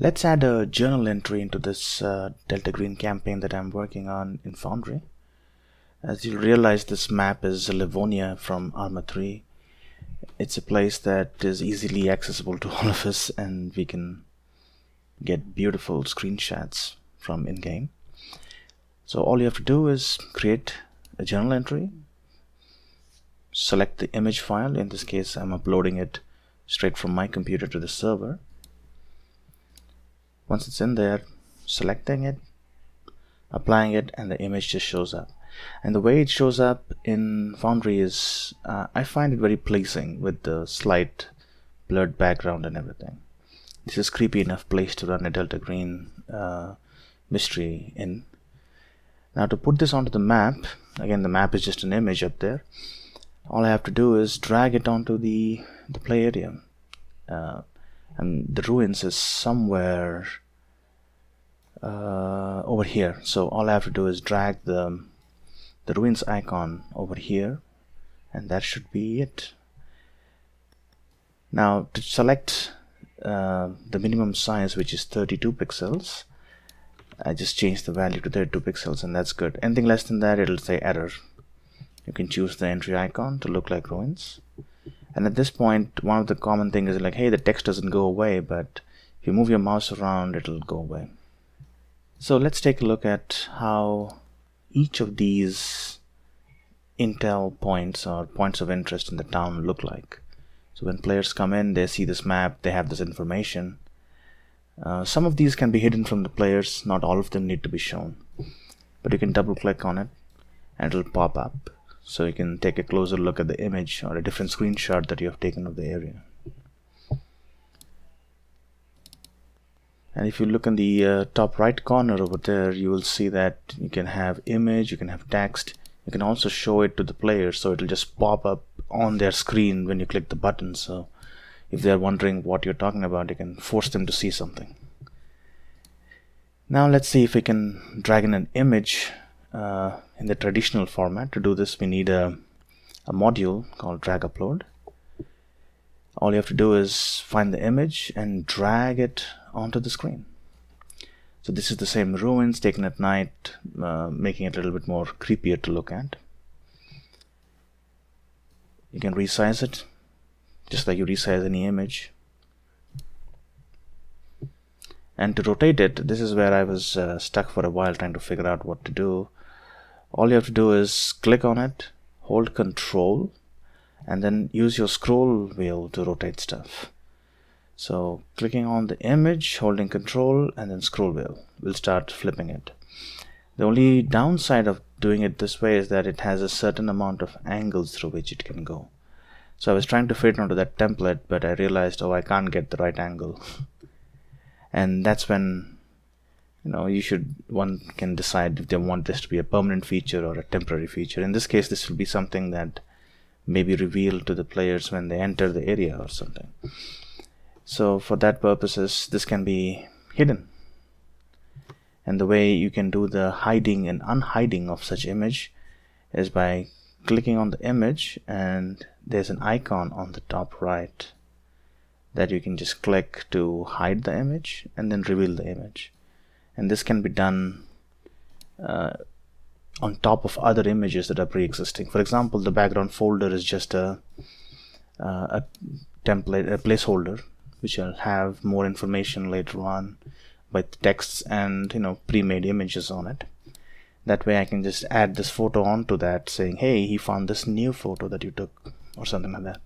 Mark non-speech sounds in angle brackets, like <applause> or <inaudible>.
Let's add a journal entry into this uh, Delta Green campaign that I'm working on in Foundry. As you'll realize this map is Livonia from Arma 3. It's a place that is easily accessible to <laughs> all of us and we can get beautiful screenshots from in-game. So all you have to do is create a journal entry, select the image file, in this case I'm uploading it straight from my computer to the server once it's in there selecting it applying it and the image just shows up. And the way it shows up in Foundry is uh, I find it very pleasing with the slight blurred background and everything. This is creepy enough place to run a delta green uh, mystery in. Now to put this onto the map again the map is just an image up there all I have to do is drag it onto the the play area. Uh, and the ruins is somewhere uh, over here. So all I have to do is drag the the ruins icon over here and that should be it. Now to select uh, the minimum size which is 32 pixels I just change the value to 32 pixels and that's good. Anything less than that it'll say error. You can choose the entry icon to look like ruins and at this point one of the common things is like hey the text doesn't go away but if you move your mouse around it'll go away. So let's take a look at how each of these intel points or points of interest in the town look like. So when players come in they see this map they have this information. Uh, some of these can be hidden from the players. Not all of them need to be shown. But you can double click on it and it'll pop up so you can take a closer look at the image or a different screenshot that you have taken of the area. And if you look in the uh, top right corner over there you will see that you can have image you can have text. You can also show it to the player so it'll just pop up on their screen when you click the button. So if they're wondering what you're talking about you can force them to see something. Now let's see if we can drag in an image uh, in the traditional format to do this we need a, a module called drag upload. All you have to do is find the image and drag it onto the screen. So this is the same ruins taken at night uh, making it a little bit more creepier to look at. You can resize it just like you resize any image and to rotate it this is where I was uh, stuck for a while trying to figure out what to do. All you have to do is click on it hold control and then use your scroll wheel to rotate stuff. So clicking on the image holding control and then scroll wheel will start flipping it. The only downside of doing it this way is that it has a certain amount of angles through which it can go. So I was trying to fit onto that template but I realized oh I can't get the right angle <laughs> and that's when you know you should one can decide if they want this to be a permanent feature or a temporary feature. In this case this will be something that may be revealed to the players when they enter the area or something. So for that purposes this can be hidden. And the way you can do the hiding and unhiding of such image is by clicking on the image and there's an icon on the top right that you can just click to hide the image and then reveal the image. And this can be done uh, on top of other images that are pre-existing. For example the background folder is just a, uh, a template a placeholder which will have more information later on with texts and you know pre-made images on it. That way I can just add this photo onto that saying hey he found this new photo that you took or something like that